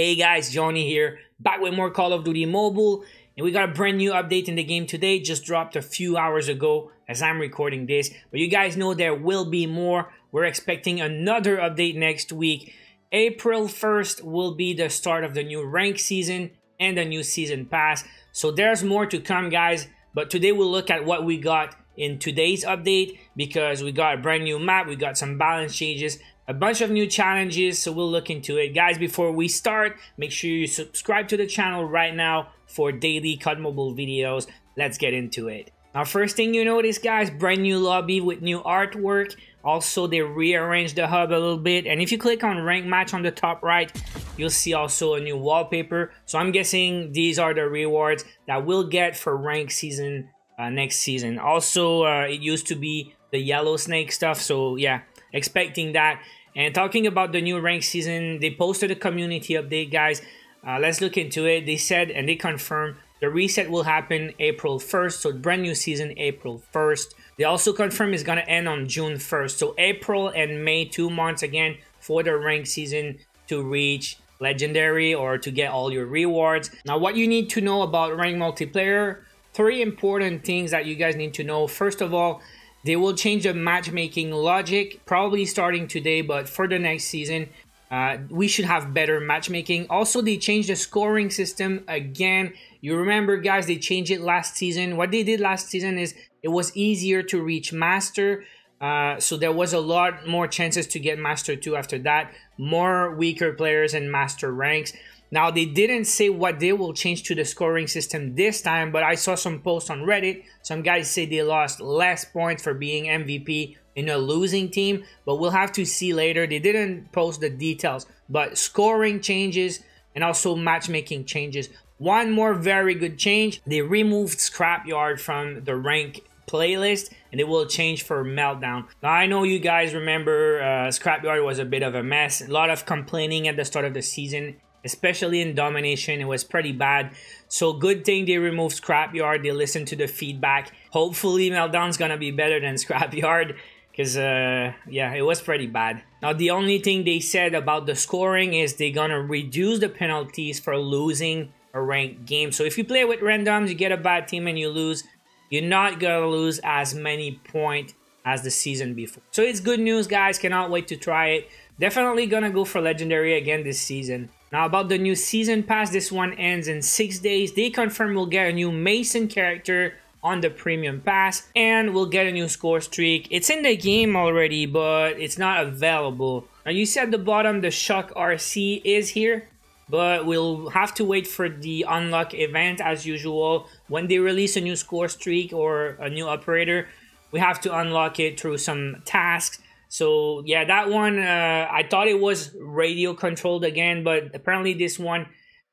Hey guys, Johnny here, back with more Call of Duty Mobile, and we got a brand new update in the game today, just dropped a few hours ago as I'm recording this, but you guys know there will be more. We're expecting another update next week. April 1st will be the start of the new rank season and the new season pass, so there's more to come guys, but today we'll look at what we got in today's update because we got a brand new map, we got some balance changes, a bunch of new challenges, so we'll look into it. Guys, before we start, make sure you subscribe to the channel right now for daily COD Mobile videos. Let's get into it. Now, first thing you notice, guys, brand new lobby with new artwork. Also, they rearranged the hub a little bit. And if you click on rank match on the top right, you'll see also a new wallpaper. So I'm guessing these are the rewards that we'll get for rank season uh, next season. Also, uh, it used to be the yellow snake stuff. So yeah, expecting that. And talking about the new rank season, they posted a community update, guys. Uh, let's look into it. They said and they confirmed the reset will happen April 1st, so brand new season April 1st. They also confirm it's gonna end on June 1st. So April and May, two months again for the rank season to reach legendary or to get all your rewards. Now what you need to know about rank multiplayer, three important things that you guys need to know. First of all, they will change the matchmaking logic, probably starting today, but for the next season, uh, we should have better matchmaking. Also, they changed the scoring system again. You remember, guys, they changed it last season. What they did last season is it was easier to reach Master. Uh, so there was a lot more chances to get Master 2 after that. More weaker players in Master ranks. Now, they didn't say what they will change to the scoring system this time, but I saw some posts on Reddit. Some guys say they lost less points for being MVP in a losing team, but we'll have to see later. They didn't post the details, but scoring changes and also matchmaking changes. One more very good change, they removed Scrapyard from the rank playlist and it will change for Meltdown. Now I know you guys remember uh, Scrapyard was a bit of a mess, a lot of complaining at the start of the season especially in domination. It was pretty bad. So good thing they removed scrapyard. They listened to the feedback. Hopefully meltdown's gonna be better than scrapyard because uh yeah it was pretty bad. Now the only thing they said about the scoring is they're gonna reduce the penalties for losing a ranked game. So if you play with randoms you get a bad team and you lose you're not gonna lose as many points as the season before so it's good news guys cannot wait to try it definitely gonna go for legendary again this season now about the new season pass, this one ends in 6 days. They confirm we'll get a new Mason character on the premium pass and we'll get a new score streak. It's in the game already, but it's not available. Now you see at the bottom the Shock RC is here, but we'll have to wait for the unlock event as usual. When they release a new score streak or a new operator, we have to unlock it through some tasks. So yeah, that one uh, I thought it was radio controlled again, but apparently this one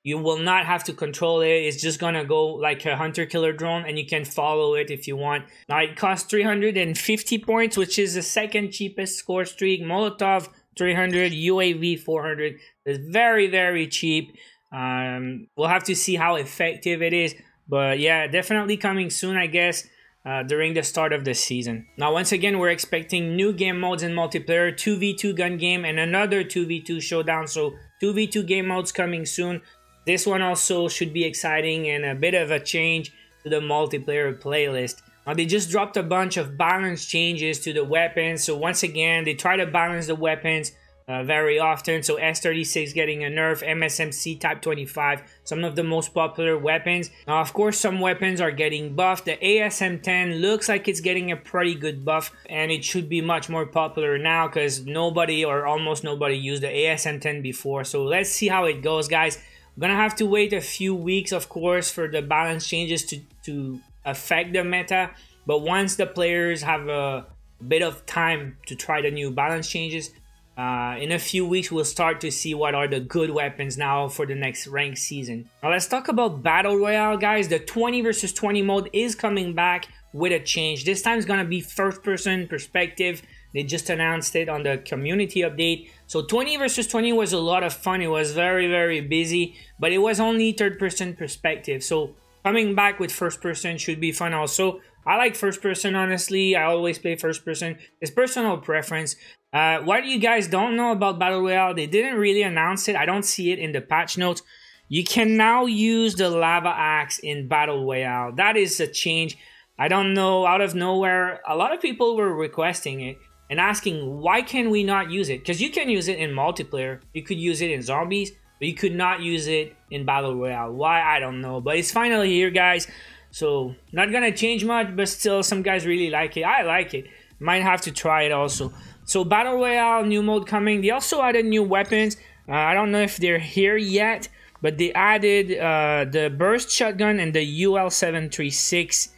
you will not have to control it. It's just gonna go like a hunter killer drone, and you can follow it if you want. Now it costs 350 points, which is the second cheapest score streak. Molotov 300, UAV 400. It's very very cheap. Um, we'll have to see how effective it is, but yeah, definitely coming soon, I guess uh, during the start of the season. Now, once again, we're expecting new game modes in multiplayer, 2v2 gun game, and another 2v2 showdown. So 2v2 game modes coming soon. This one also should be exciting and a bit of a change to the multiplayer playlist. Now, they just dropped a bunch of balance changes to the weapons. So once again, they try to balance the weapons uh, very often. So S36 getting a nerf, MSMC Type 25, some of the most popular weapons. Now, of course, some weapons are getting buffed. The ASM-10 looks like it's getting a pretty good buff, and it should be much more popular now because nobody or almost nobody used the ASM-10 before. So let's see how it goes, guys. I'm gonna have to wait a few weeks, of course, for the balance changes to, to affect the meta. But once the players have a bit of time to try the new balance changes, uh, in a few weeks, we'll start to see what are the good weapons now for the next rank season. Now, let's talk about Battle Royale, guys. The 20 versus 20 mode is coming back with a change. This time it's to be first-person perspective. They just announced it on the community update. So 20 versus 20 was a lot of fun. It was very, very busy, but it was only third-person perspective. So coming back with first-person should be fun also. I like first person, honestly. I always play first person. It's personal preference. Uh, what you guys don't know about Battle Royale, they didn't really announce it. I don't see it in the patch notes. You can now use the lava axe in Battle Royale. That is a change. I don't know, out of nowhere, a lot of people were requesting it and asking why can we not use it? Because you can use it in multiplayer. You could use it in zombies, but you could not use it in Battle Royale. Why? I don't know. But it's finally here, guys. So, not gonna change much, but still, some guys really like it. I like it. Might have to try it also. So, Battle Royale, new mode coming. They also added new weapons. Uh, I don't know if they're here yet, but they added uh, the burst shotgun and the UL736.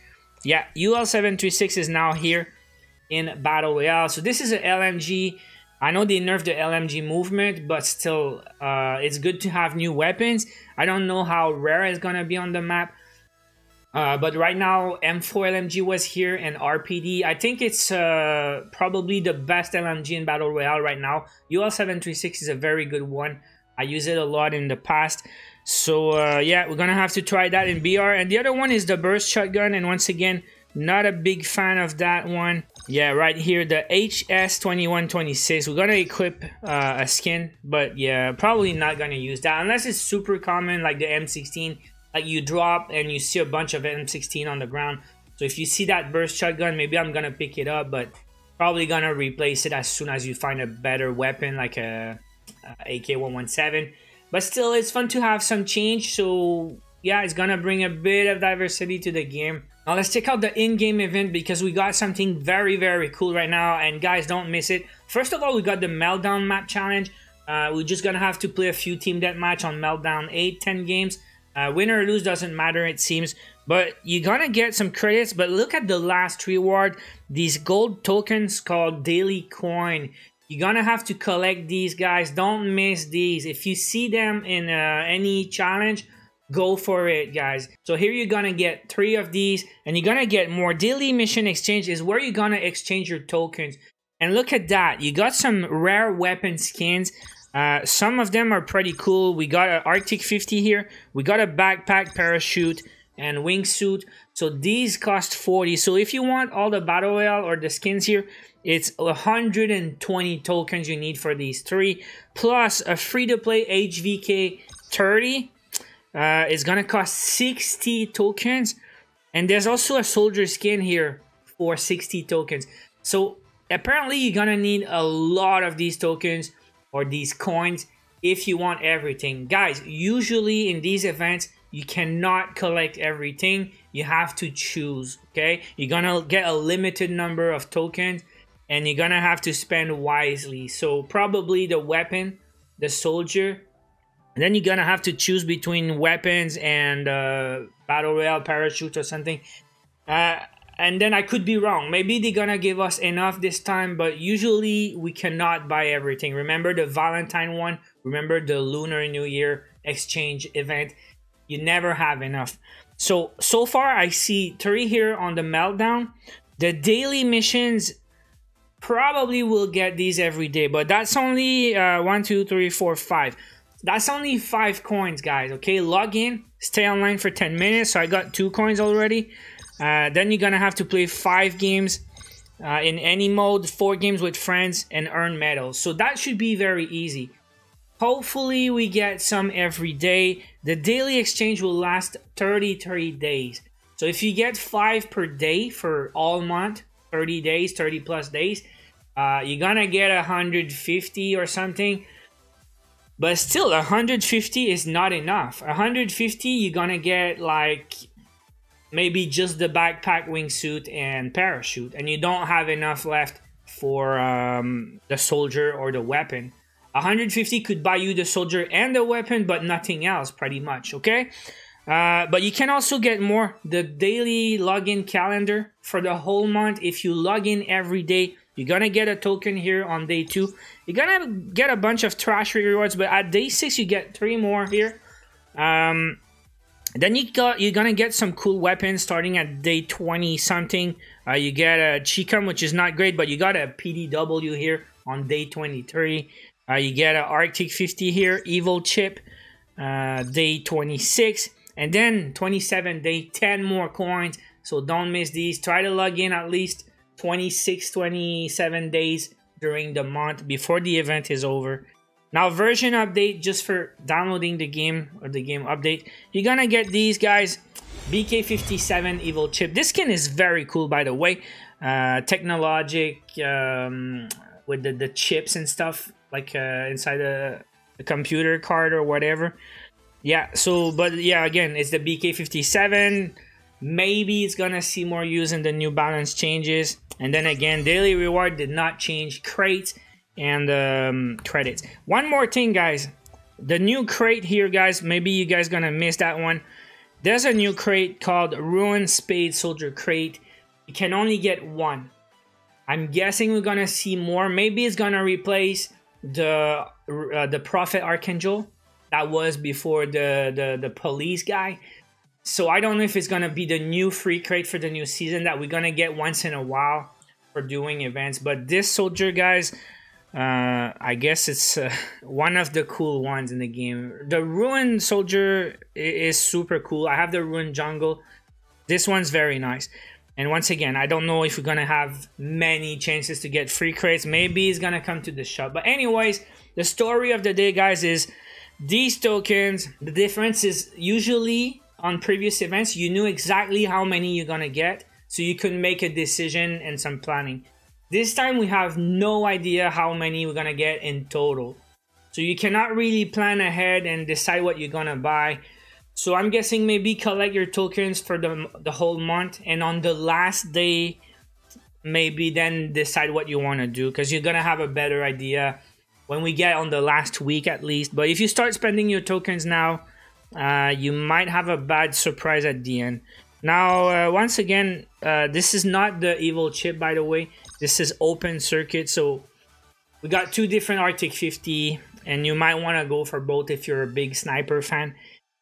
Yeah, UL736 is now here in Battle Royale. So this is an LMG. I know they nerfed the LMG movement, but still, uh, it's good to have new weapons. I don't know how rare it's gonna be on the map. Uh, but right now, M4 LMG was here and RPD. I think it's uh, probably the best LMG in Battle Royale right now. UL736 is a very good one. I use it a lot in the past. So uh, yeah, we're gonna have to try that in BR. And the other one is the burst shotgun. And once again, not a big fan of that one. Yeah, right here, the HS2126. We're gonna equip uh, a skin, but yeah, probably not gonna use that unless it's super common like the M16 like you drop and you see a bunch of M16 on the ground. So if you see that burst shotgun, maybe I'm gonna pick it up, but probably gonna replace it as soon as you find a better weapon like a, a AK-117. But still, it's fun to have some change. So yeah, it's gonna bring a bit of diversity to the game. Now let's check out the in-game event because we got something very, very cool right now. And guys, don't miss it. First of all, we got the Meltdown map challenge. Uh, we're just gonna have to play a few team deathmatch on Meltdown 8, 10 games. Uh, win or lose doesn't matter, it seems. But you're gonna get some credits. But look at the last reward. These gold tokens called Daily Coin. You're gonna have to collect these guys. Don't miss these. If you see them in uh, any challenge, go for it, guys. So here you're gonna get three of these, and you're gonna get more. Daily mission exchange is where you're gonna exchange your tokens. And look at that. You got some rare weapon skins. Uh, some of them are pretty cool. We got an Arctic 50 here. We got a backpack, parachute, and wingsuit. So these cost 40. So if you want all the Battle Royale or the skins here, it's 120 tokens you need for these three. Plus a free-to-play HVK 30. Uh, it's gonna cost 60 tokens. And there's also a soldier skin here for 60 tokens. So apparently you're gonna need a lot of these tokens or these coins if you want everything. Guys, usually in these events, you cannot collect everything. You have to choose, okay? You're gonna get a limited number of tokens and you're gonna have to spend wisely. So probably the weapon, the soldier, and then you're gonna have to choose between weapons and uh, battle royale parachute or something. Uh, and then I could be wrong. Maybe they're gonna give us enough this time, but usually we cannot buy everything. Remember the Valentine one? Remember the Lunar New Year exchange event? You never have enough. So, so far I see three here on the Meltdown. The daily missions probably will get these every day, but that's only uh, one, two, three, four, five. That's only five coins, guys, okay? Log in, stay online for 10 minutes. So I got two coins already. Uh, then you're gonna have to play five games uh, in any mode, four games with friends, and earn medals. So that should be very easy. Hopefully we get some every day. The daily exchange will last 33 days. So if you get five per day for all month, 30 days, 30 plus days, uh, you're gonna get 150 or something. But still, 150 is not enough. 150, you're gonna get like maybe just the backpack wingsuit and parachute. And you don't have enough left for um, the soldier or the weapon. 150 could buy you the soldier and the weapon but nothing else pretty much okay? Uh, but you can also get more. The daily login calendar for the whole month if you log in every day you're gonna get a token here on day two you're gonna get a bunch of trash rewards but at day six you get three more here um, then you got you're gonna get some cool weapons starting at day 20 something. Uh, you get a Chicom, which is not great, but you got a PDW here on day 23. Uh, you get an Arctic 50 here, Evil Chip, uh, day 26, and then 27 day 10 more coins. So don't miss these. Try to log in at least 26, 27 days during the month before the event is over. Now version update just for downloading the game or the game update. You're gonna get these guys. BK57 Evil Chip. This skin is very cool by the way. Uh, Technologic um, with the, the chips and stuff like uh, inside the, the computer card or whatever. Yeah, so, but yeah, again, it's the BK57. Maybe it's gonna see more use in the New Balance changes. And then again, daily reward did not change crates and um, credits. One more thing, guys. The new crate here, guys, maybe you guys gonna miss that one. There's a new crate called Ruin Spade Soldier Crate. You can only get one. I'm guessing we're gonna see more. Maybe it's gonna replace the uh, the Prophet Archangel that was before the, the, the police guy. So I don't know if it's going to be the new free crate for the new season that we're going to get once in a while for doing events. But this soldier, guys, uh, I guess it's uh, one of the cool ones in the game. The ruined Soldier is super cool. I have the ruined Jungle. This one's very nice. And once again, I don't know if we're going to have many chances to get free crates. Maybe it's going to come to the shop. But anyways, the story of the day, guys, is these tokens, the difference is usually on previous events, you knew exactly how many you're gonna get, so you could make a decision and some planning. This time we have no idea how many we're gonna get in total. So you cannot really plan ahead and decide what you're gonna buy. So I'm guessing maybe collect your tokens for the, the whole month and on the last day, maybe then decide what you wanna do because you're gonna have a better idea when we get on the last week at least. But if you start spending your tokens now, uh, you might have a bad surprise at the end. Now, uh, once again, uh, this is not the evil chip, by the way. This is open circuit, so we got two different Arctic 50, and you might want to go for both if you're a big sniper fan.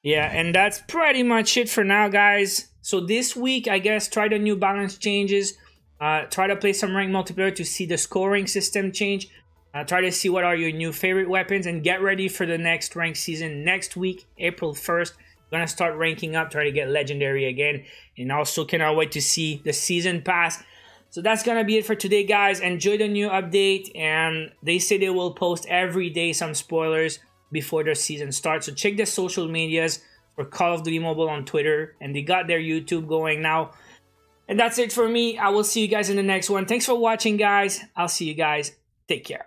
Yeah, and that's pretty much it for now, guys. So this week, I guess, try the new balance changes. Uh, try to play some rank multiplayer to see the scoring system change. Uh, try to see what are your new favorite weapons and get ready for the next rank season next week, April 1st. I'm gonna start ranking up, try to get legendary again, and also cannot wait to see the season pass. So that's gonna be it for today, guys. Enjoy the new update, and they say they will post every day some spoilers before the season starts. So check the social medias for Call of Duty Mobile on Twitter, and they got their YouTube going now. And that's it for me. I will see you guys in the next one. Thanks for watching, guys. I'll see you guys. Take care.